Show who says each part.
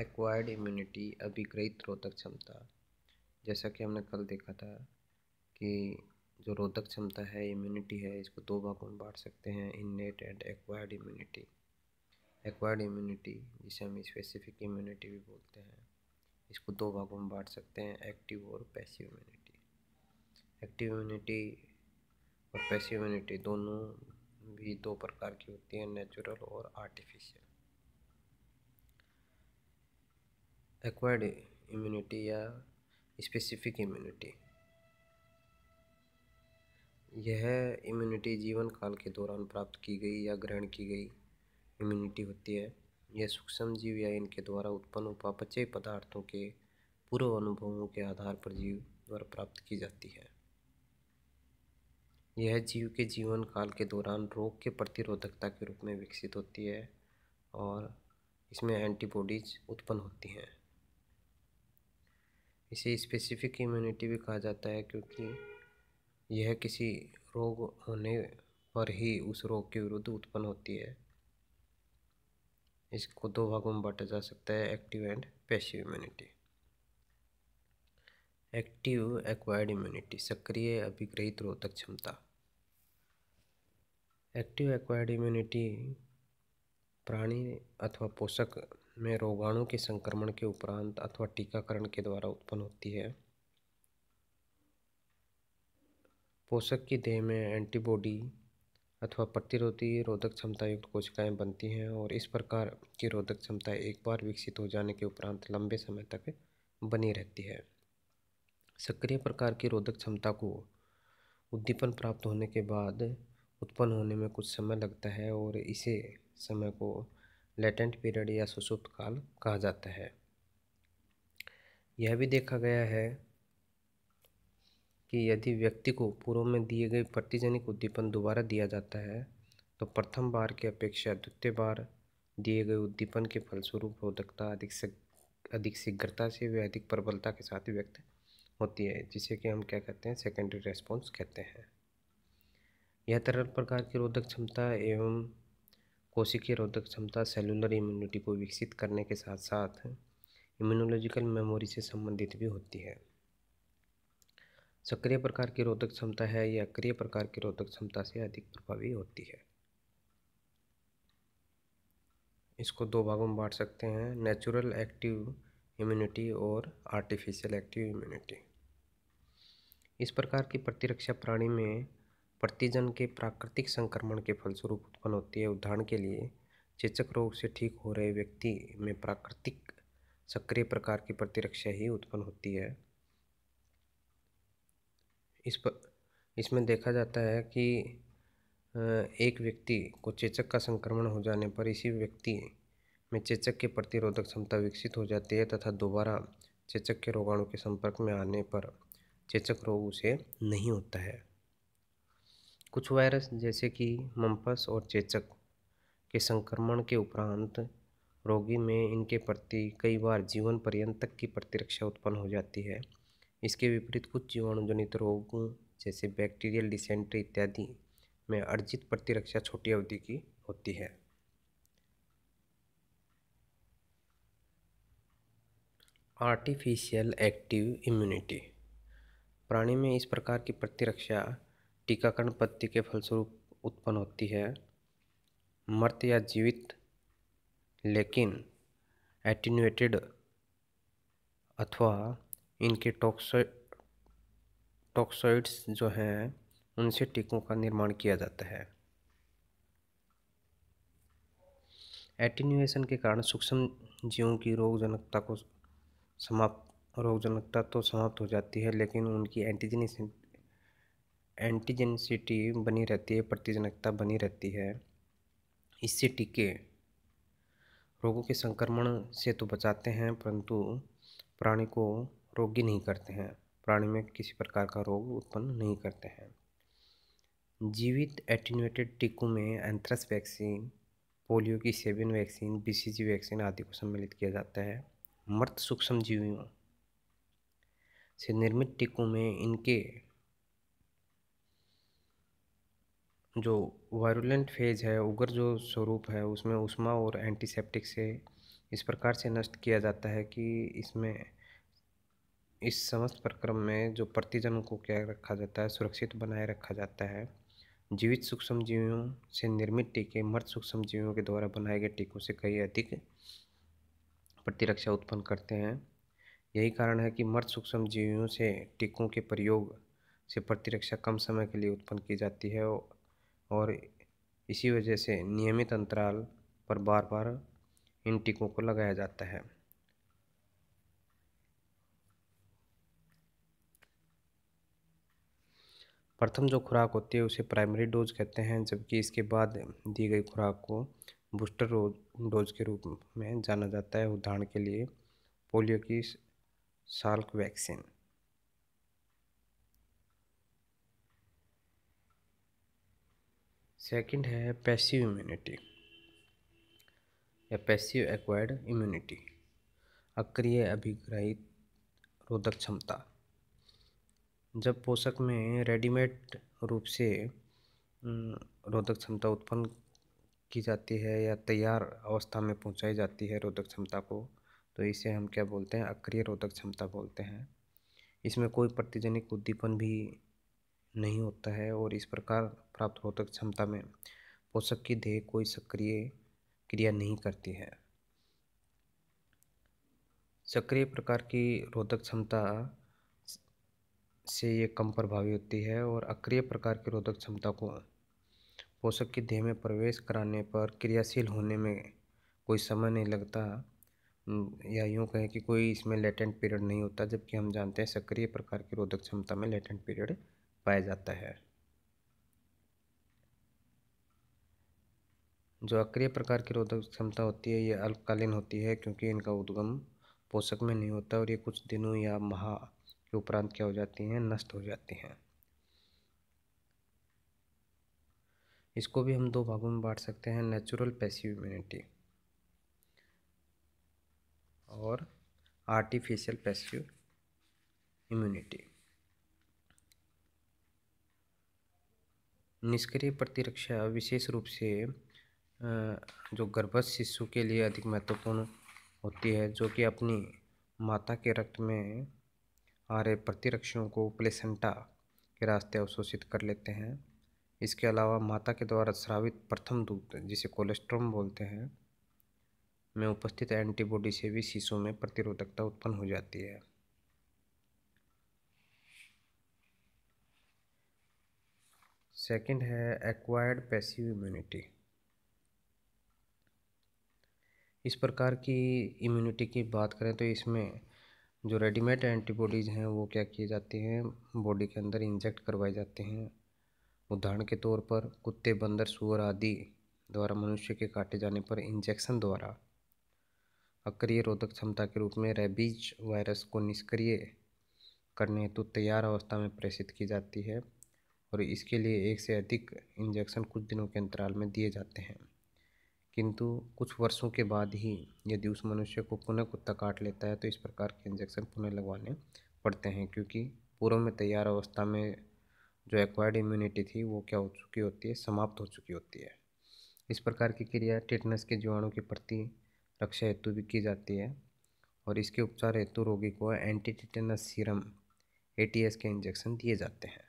Speaker 1: Acquired immunity अभिग्रहित रोधक क्षमता जैसा कि हमने कल देखा था कि जो रोधक क्षमता है इम्यूनिटी है, इसको दो भागों में बांट सकते हैं innate and acquired immunity acquired immunity जिसे हम स्पेसिफिक इम्यूनिटी भी बोलते हैं, इसको दो भागों में बांट सकते हैं एक्टिव और पैसिव इम्यूनिटी एक्टिव इम्यूनिटी और पैसिव इम्यूनिटी दोनों भी दो प्रकार की होती हैं नेचुरल और आर्टिफिशियल एक्वायर्ड इम्यूनिटी या स्पेसिफिक इम्यूनिटी यह इम्यूनिटी जीवन काल के दौरान प्राप्त की गई या ग्रहण की गई इम्यूनिटी होती है। यह सूक्ष्म जीव या इनके द्वारा उत्पन्न उपापचय पदार्थों के पूर्व अनुभवों के आधार पर जीव द्वारा प्राप्त की जाती है। यह जीव के जीवन काल के दौरान रोग के प्रतिरोधकता के रूप में विकसित होती है और इसमें एंटीबॉडीज उत्पन्न होती हैं। इसे स्पेसिफिक इम्यूनिटी भी कहा जाता है क्योंकि यह किसी रोग होने पर ही उस रोग के विरुद्ध उत्पन्न होती है। इसको दो भागों में बांटा जा सकता है active and passive immunity active acquired immunity सक्रिय अभिग्रहित रोधक क्षमता। एक्टिव एक्वायर्ड इम्यूनिटी प्राणी अथवा पोषक में रोगाणु के संक्रमण के उपरांत अथवा टीकाकरण के द्वारा उत्पन्न होती है। पोषक की देह में एंटीबॉडी अथवा प्रतिरोधी रोधक क्षमता युक्त कोशिकाएँ बनती हैं और इस प्रकार की रोधक क्षमता एक बार विकसित हो जाने के उपरांत लंबे समय तक बनी रहती है। सक्रिय प्रकार की रोधक क्षमता को उद्दीपन प्राप्त होने के बाद उत्पन्न होने में कुछ समय लगता है और इसे समय को लेटेंट पीरियड या सुसुप्त काल कहा जाता है। यह भी देखा गया है कि यदि व्यक्ति को पूर्व में दिए गए प्रतिजनिक उद्दीपन दोबारा दिया जाता है तो प्रथम बार की अपेक्षा द्वितीय बार दिए गए उद्दीपन के फलस्वरूप रोधकता अधिक से, अधिक शीघ्रता से व अधिक प्रबलता के साथ व्यक्त होती है, जिसे कि हम क्या कहते हैं? सेकेंडरी रेस्पॉन्स कहते हैं। यह तरल प्रकार की रोधक क्षमता एवं कोशिकीय रोधक क्षमता सेलुलर इम्यूनिटी को विकसित करने के साथ साथ इम्यूनोलॉजिकल मेमोरी से संबंधित भी होती है। सक्रिय प्रकार की रोधक क्षमता है या अक्रिय प्रकार की रोधक क्षमता से अधिक प्रभावी होती है। इसको दो भागों में बांट सकते हैं नेचुरल एक्टिव इम्यूनिटी और आर्टिफिशियल एक्टिव इम्यूनिटी इस प्रकार की प्रतिरक्षा प्राणी में प्रतिजन के प्राकृतिक संक्रमण के फलस्वरूप उत्पन्न होती है। उदाहरण के लिए, चेचक रोग से ठीक हो रहे व्यक्ति में प्राकृतिक सक्रिय प्रकार की प्रतिरक्षा ही उत्पन्न होती है। इस पर इसमें देखा जाता है कि एक व्यक्ति को चेचक का संक्रमण हो जाने पर इसी व्यक्ति में चेचक की प्रतिरोधक क्षमता विकसित हो जाती है तथा दोबारा चेचक के रोगाणु के संपर्क में आने पर चेचक रोग उसे नहीं होता है। कुछ वायरस जैसे कि मम्पस और चेचक के संक्रमण के उपरांत रोगी में इनके प्रति कई बार जीवन पर्यंत तक की प्रतिरक्षा उत्पन्न हो जाती है। इसके विपरीत कुछ जीवाणुजनित रोगों, जैसे बैक्टीरियल डिसेंट्री इत्यादि में अर्जित प्रतिरक्षा छोटी अवधि की होती है। आर्टिफिशियल एक्टिव इम्यूनिटी प्राणी में इस प्रकार की प्रतिरक्षा टीकाकरण पद्धति के फलस्वरूप उत्पन्न होती है। मर्त या जीवित, लेकिन एटीन्यूएटेड अथवा इनके टॉक्सोइड टॉक्सोइड्स जो हैं, उनसे टीकों का निर्माण किया जाता है। एटीन्यूएशन के कारण सूक्ष्म जीवों की रोगजनकता को समाप्त, रोगजनकता तो समाप्त हो जाती है, लेकिन उनकी एंटीजेनिस एंटीजेनिसिटी बनी रहती है, प्रतिजनकता बनी रहती है। इससे टीके रोगों के संक्रमण से तो बचाते हैं, परंतु प्राणी को रोगी नहीं करते हैं। प्राणी में किसी प्रकार का रोग उत्पन्न नहीं करते हैं। जीवित एटीन्यूएटेड टीकों में एंथ्रस वैक्सीन पोलियो की सेवन वैक्सीन बीसीजी वैक्सीन आदि को सम्मिलित किया जाता है। मृत सूक्ष्म जीवियों से निर्मित टीकों में इनके जो वायरुलेंट फ़ेज़ है, उग्र जो स्वरूप है, उसमें उष्मा और एंटीसेप्टिक से इस प्रकार से नष्ट किया जाता है कि इसमें इस समस्त प्रक्रम में जो प्रतिजन को क्या रखा जाता है, सुरक्षित बनाए रखा जाता है। जीवित सूक्ष्म जीवियों से निर्मित टीके मृत सूक्ष्म जीवियों के द्वारा बनाए गए टीकों से कई अधिक प्रतिरक्षा उत्पन्न करते हैं। यही कारण है कि मृत सूक्ष्म जीवियों से टीकों के प्रयोग से प्रतिरक्षा कम समय के लिए उत्पन्न की जाती है और इसी वजह से नियमित अंतराल पर बार बार इन टीकों को लगाया जाता है। प्रथम जो खुराक होती है उसे प्राइमरी डोज कहते हैं, जबकि इसके बाद दी गई खुराक को बूस्टर डोज के रूप में जाना जाता है। उदाहरण के लिए, पोलियो की साल्क वैक्सीन। सेकंड है पैसिव इम्यूनिटी या पैसिव एक्वायर्ड इम्यूनिटी अक्रिय अभिग्रहित रोधक क्षमता। जब पोषक में रेडीमेड रूप से रोधक क्षमता उत्पन्न की जाती है या तैयार अवस्था में पहुंचाई जाती है रोधक क्षमता को तो इसे हम क्या बोलते हैं? अक्रिय रोधक क्षमता बोलते हैं। इसमें कोई प्रतिजनिक उद्दीपन भी नहीं होता है और इस प्रकार प्राप्त रोधक क्षमता में पोषक की देह कोई सक्रिय क्रिया नहीं करती है। सक्रिय प्रकार की रोधक क्षमता से ये कम प्रभावी होती है और अक्रिय प्रकार की रोधक क्षमता को पोषक की देह में प्रवेश कराने पर क्रियाशील होने में कोई समय नहीं लगता। या यूँ कहें कि कोई इसमें लेटेंट पीरियड नहीं होता, जबकि हम जानते हैं सक्रिय प्रकार की रोधक क्षमता में लेटेंट पीरियड पाया जाता है। जो अक्रिय प्रकार की रोधक क्षमता होती है, ये अल्पकालीन होती है क्योंकि इनका उद्गम पोषक में नहीं होता और ये कुछ दिनों या माह के उपरांत क्या हो जाती हैं? नष्ट हो जाती हैं। इसको भी हम दो भागों में बांट सकते हैं नेचुरल पैसिव इम्यूनिटी और आर्टिफिशियल पैसिव इम्यूनिटी निष्क्रिय प्रतिरक्षा विशेष रूप से जो गर्भस्थ शिशु के लिए अधिक महत्वपूर्ण होती है, जो कि अपनी माता के रक्त में आ रहे प्रतिरक्षियों को प्लेसेंटा के रास्ते अवशोषित कर लेते हैं। इसके अलावा माता के द्वारा स्रावित प्रथम दूध जिसे कोलेस्ट्रोम बोलते हैं, में उपस्थित एंटीबॉडी से भी शिशु में प्रतिरोधकता उत्पन्न हो जाती है। सेकंड है एक्वायर्ड पैसिव इम्यूनिटी इस प्रकार की इम्यूनिटी की बात करें तो इसमें जो रेडीमेड एंटीबॉडीज़ हैं, वो क्या किए जाते हैं? बॉडी के अंदर इंजेक्ट करवाए जाते हैं। उदाहरण के तौर पर, कुत्ते, बंदर, सुअर आदि द्वारा मनुष्य के काटे जाने पर इंजेक्शन द्वारा अक्रिय रोधक क्षमता के रूप में रेबीज वायरस को निष्क्रिय करने हेतु तो तैयार अवस्था में प्रेषित की जाती है और इसके लिए एक से अधिक इंजेक्शन कुछ दिनों के अंतराल में दिए जाते हैं। किंतु कुछ वर्षों के बाद ही यदि उस मनुष्य को पुनः कुत्ता काट लेता है तो इस प्रकार के इंजेक्शन पुनः लगवाने पड़ते हैं। क्योंकि पूर्व में तैयार अवस्था में जो एक्वायर्ड इम्यूनिटी थी, वो क्या हो चुकी होती है? समाप्त हो चुकी होती है। इस प्रकार की क्रिया टेटनस के जीवाणु के प्रति रक्षा हेतु भी की जाती है और इसके उपचार हेतु रोगी को एंटी टेटनस सीरम एटीएस के इंजेक्शन दिए जाते हैं।